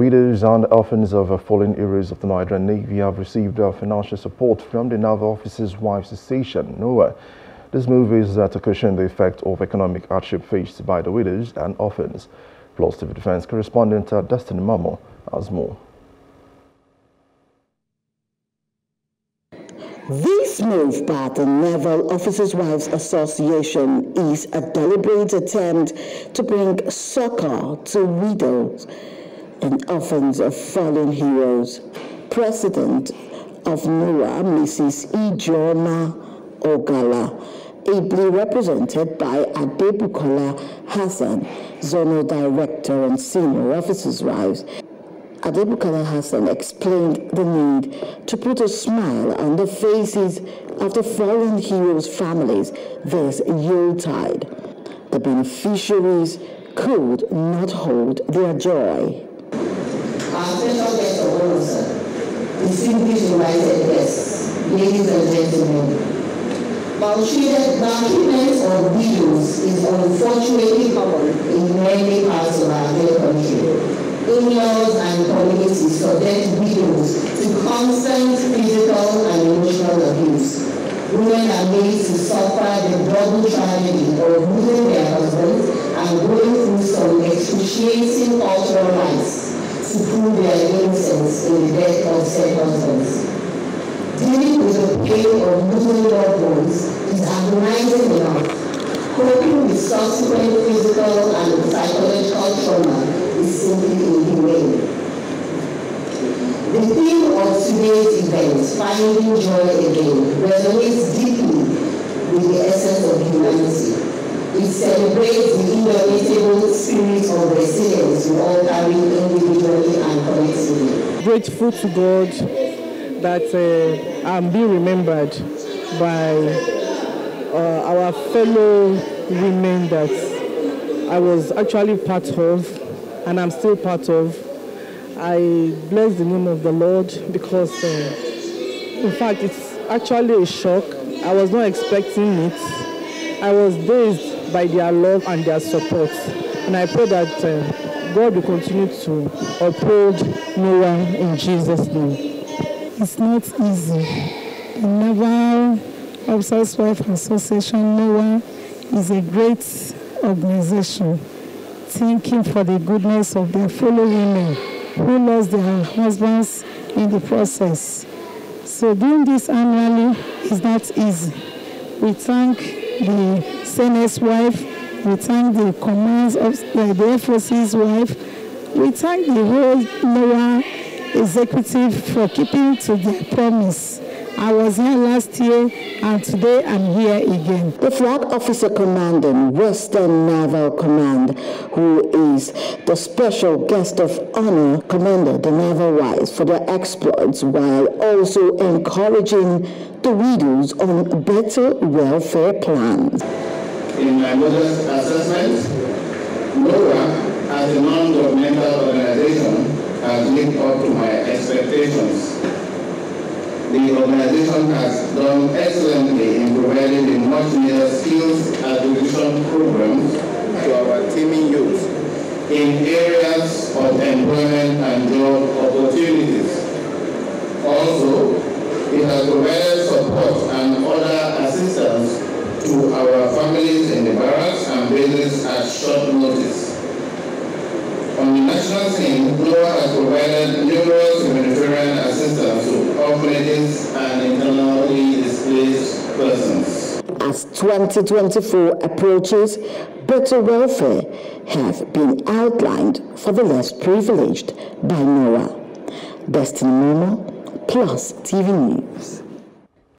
Widows and orphans of fallen heroes of the Nigerian Navy have received financial support from the Naval Officers' Wives Association, NOWA. This move is to cushion the effect of economic hardship faced by the widows and orphans. Plus, TV Defense correspondent Destiny Mamo has more. This move by the Naval Officers' Wives Association is a deliberate attempt to bring succor to widows and orphans of fallen heroes. President of NOWA, Mrs. Ijeoma Ogalla, ably represented by Adebukola Hassan, Zonal Director and Senior Officers' Wives. Adebukola Hassan explained the need to put a smile on the faces of the fallen heroes' families this Yuletide. The beneficiaries could not hold their joy. Our special guest of honor, distinguished invited guests, ladies and gentlemen. Maltreatment of widows is unfortunately common in many parts of our dear country. In-laws and communities subject widows to constant physical and emotional abuse. Women are made to suffer the double tragedy of losing their husbands and going through some excruciating cultural rites to prove their innocence in the death of said. Dealing with the pain of losing loved ones is agonizing enough. Coping with subsequent physical and psychological trauma is simply inhumane. The theme of today's event, Finding Joy Again, resonates deeply with the essence of humanity. It celebrates the indomitable spirit of resilience we all carry individually and collectively. Grateful to God that uh, I'm being remembered by uh, our fellow women that I was actually part of and I'm still part of. I bless the name of the Lord because, uh, in fact, it's actually a shock. I was not expecting it. I was dazed by their love and their support. And I pray that uh, God will continue to uphold NOWA in Jesus' name. It's not easy. The Naval Officers Wife Association, NOWA, is a great organization thinking for the goodness of their fellow women who lost their husbands in the process. So doing this annually is not easy. We thank the Senate's wife. We thank the commands of uh, the Air Force's wife. We thank the whole NOAA executive for keeping to their promise. I was here last year and today I'm here again. The flag officer commanding Western Naval Command, who is the special guest of honor, commended the naval wives for their exploits while also encouraging the widows on better welfare plans. In my modest assessment, NOWA as a non-governmental organization has lived up to my expectations the organization has done excellently in providing the much needed skills acquisition programs to our teaming youth in areas of employment and job opportunities. Also, it has provided support and other assistance to our families in the barracks and bases at short notice. On the national scene, NOWA has provided numerous humanitarian to and internally displaced persons. As 2024 approaches, better welfare have been outlined for the less privileged by NOWA. Destiny Momo, Plus TV News.